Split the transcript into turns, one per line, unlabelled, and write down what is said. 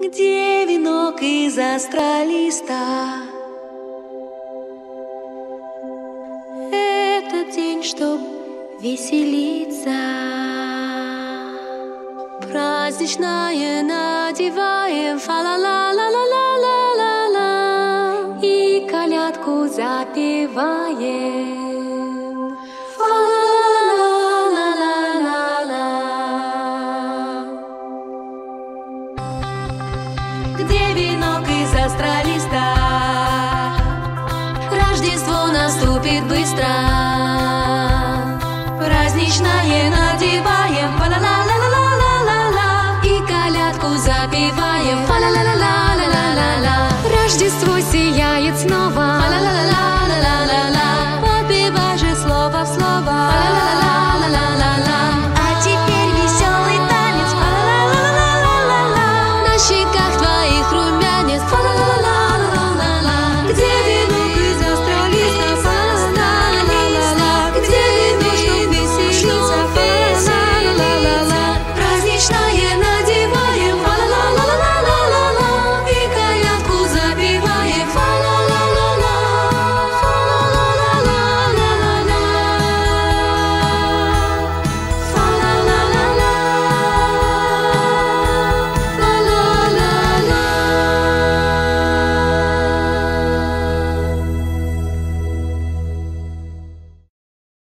Где венок из астралиста? Этот день, чтоб веселиться. Праздничное надеваем Фа-ла-ла-ла-ла-ла-ла-ла. И колядку запеваем где венок из астролиста. Рождество наступит быстро. Праздничное надеваем, ла ла ла ла ла ла ла ла И колядку запиваем, ла ла ла ла ла ла ла Рождество сияет снова.